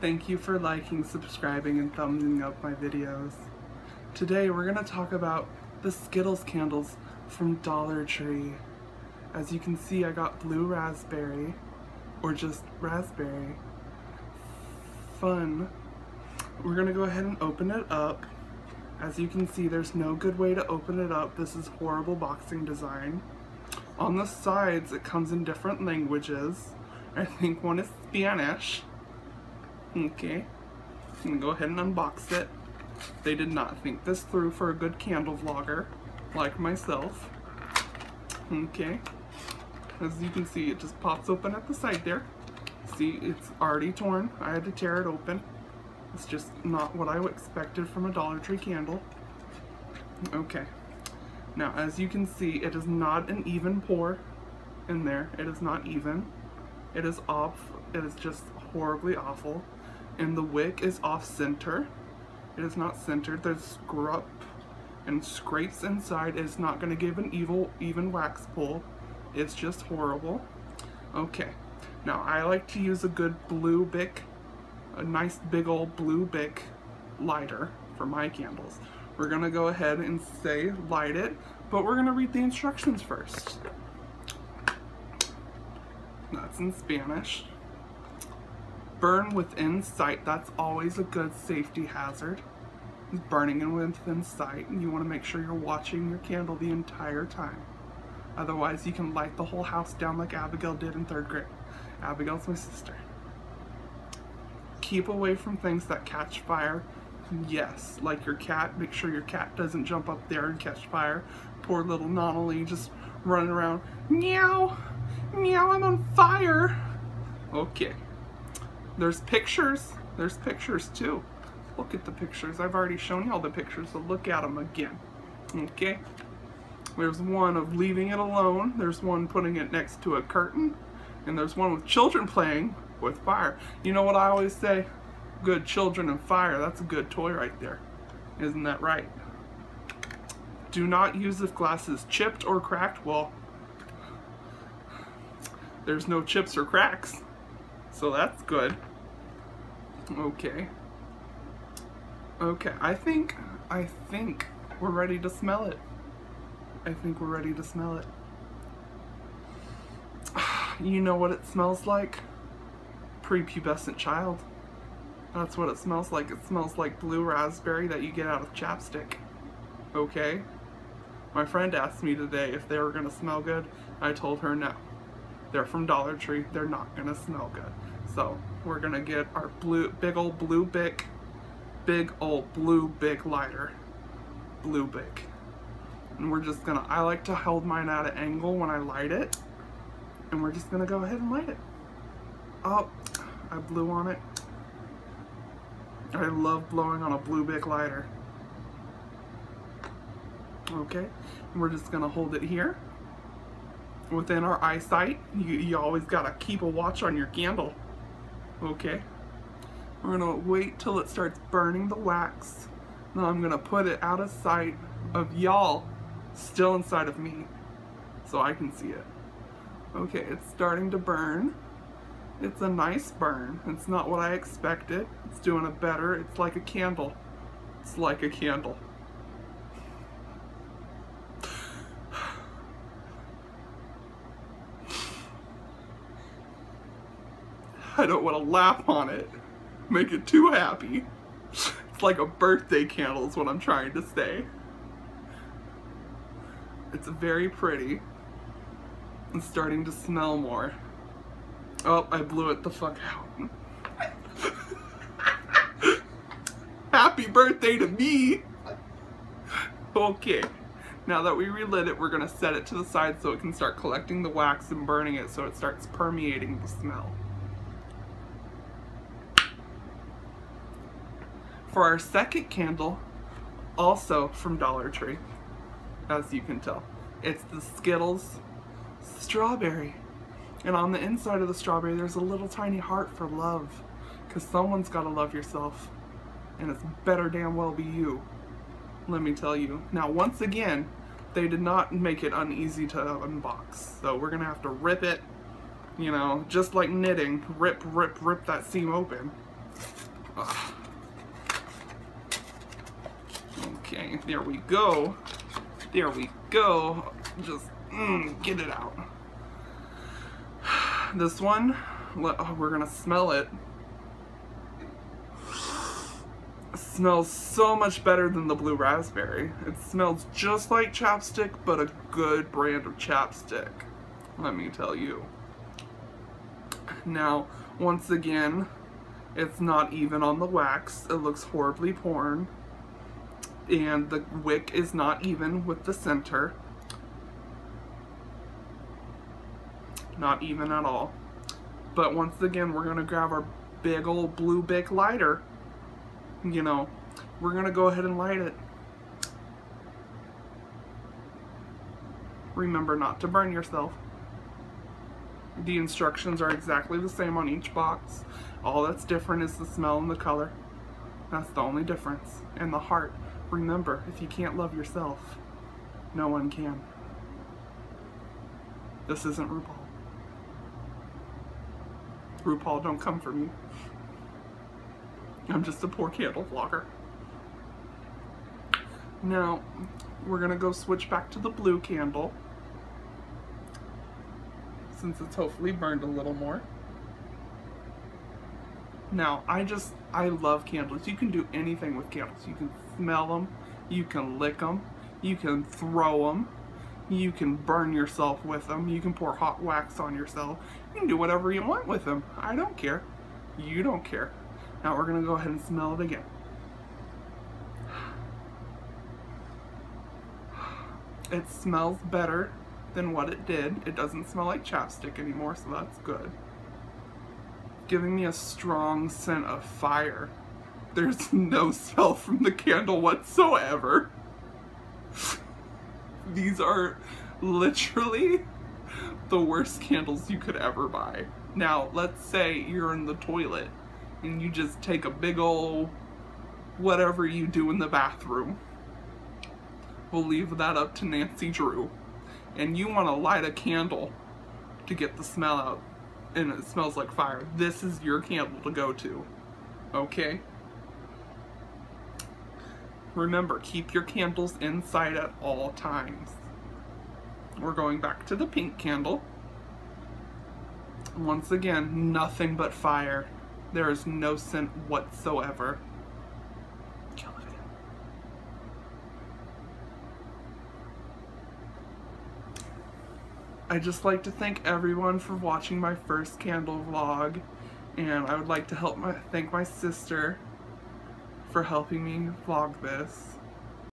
Thank you for liking, subscribing, and thumbsing up my videos. Today we're going to talk about the Skittles candles from Dollar Tree. As you can see I got blue raspberry, or just raspberry. Fun. We're going to go ahead and open it up. As you can see there's no good way to open it up. This is horrible boxing design. On the sides it comes in different languages. I think one is Spanish. Okay, I'm gonna go ahead and unbox it. They did not think this through for a good candle vlogger, like myself. Okay, as you can see, it just pops open at the side there. See, it's already torn. I had to tear it open. It's just not what I expected from a Dollar Tree candle. Okay, now as you can see, it is not an even pour in there. It is not even. It is off. It is just horribly awful and the wick is off center. It is not centered. There's scrup and scrapes inside. It's not going to give an evil even wax pull. It's just horrible. Okay, now I like to use a good blue Bic, a nice big old blue Bic lighter for my candles. We're going to go ahead and say light it, but we're going to read the instructions first. That's in Spanish. Burn within sight, that's always a good safety hazard. Burning within sight, and you want to make sure you're watching your candle the entire time. Otherwise, you can light the whole house down like Abigail did in third grade. Abigail's my sister. Keep away from things that catch fire. Yes, like your cat. Make sure your cat doesn't jump up there and catch fire. Poor little Nonnally just running around. Meow! Meow, I'm on fire! Okay. There's pictures. There's pictures too. Look at the pictures. I've already shown you all the pictures, so look at them again. Okay? There's one of leaving it alone. There's one putting it next to a curtain. And there's one with children playing with fire. You know what I always say? Good children and fire. That's a good toy right there. Isn't that right? Do not use if glass is chipped or cracked. Well, there's no chips or cracks. So that's good. Okay. Okay, I think, I think we're ready to smell it. I think we're ready to smell it. You know what it smells like? Prepubescent child. That's what it smells like. It smells like blue raspberry that you get out of chapstick. Okay? My friend asked me today if they were to smell good. I told her no. They're from Dollar Tree. They're not to smell good. So we're gonna get our blue, big old blue Bic, big old blue Bic lighter, blue Bic. And we're just gonna, I like to hold mine at an angle when I light it. And we're just gonna go ahead and light it. Oh, I blew on it. I love blowing on a blue Bic lighter. Okay, and we're just gonna hold it here within our eyesight. You, you always gotta keep a watch on your candle. Okay. We're gonna wait till it starts burning the wax. Then I'm gonna put it out of sight of y'all still inside of me so I can see it. Okay, it's starting to burn. It's a nice burn. It's not what I expected. It's doing it better. It's like a candle. It's like a candle. I don't want to laugh on it. Make it too happy. It's like a birthday candle is what I'm trying to say. It's very pretty. It's starting to smell more. Oh, I blew it the fuck out. Happy birthday to me! Okay, now that we relit it, we're gonna set it to the side so it can start collecting the wax and burning it so it starts permeating the smell. For our second candle, also from Dollar Tree, as you can tell, it's the Skittles Strawberry. And on the inside of the strawberry, there's a little tiny heart for love. Because someone's got to love yourself. And it's better damn well be you. Let me tell you. Now, once again, they did not make it uneasy to unbox. So we're going to have to rip it, you know, just like knitting. Rip, rip, rip that seam open. Ugh. Okay, there we go. There we go. Just mm, get it out. This one, oh, we're gonna smell it. it. Smells so much better than the blue raspberry. It smells just like chapstick, but a good brand of chapstick. Let me tell you. Now, once again, it's not even on the wax. It looks horribly porn. And the wick is not even with the center. Not even at all. But once again, we're going to grab our big old blue Bic lighter. You know, we're going to go ahead and light it. Remember not to burn yourself. The instructions are exactly the same on each box. All that's different is the smell and the color. That's the only difference. And the heart. Remember, if you can't love yourself, no one can. This isn't RuPaul. RuPaul, don't come for me. I'm just a poor candle vlogger. Now, we're gonna go switch back to the blue candle since it's hopefully burned a little more. Now, I just, I love candles. You can do anything with candles. You can smell them, you can lick them, you can throw them, you can burn yourself with them, you can pour hot wax on yourself. You can do whatever you want with them. I don't care. You don't care. Now we're going to go ahead and smell it again. It smells better than what it did. It doesn't smell like chapstick anymore, so that's good. Giving me a strong scent of fire. There's no smell from the candle whatsoever. These are literally the worst candles you could ever buy. Now, let's say you're in the toilet and you just take a big ol' whatever you do in the bathroom. We'll leave that up to Nancy Drew and you want to light a candle to get the smell out and it smells like fire, this is your candle to go to. Okay? Remember, keep your candles inside at all times. We're going back to the pink candle. Once again, nothing but fire. There is no scent whatsoever. I just like to thank everyone for watching my first candle vlog and I would like to help my thank my sister for helping me vlog this.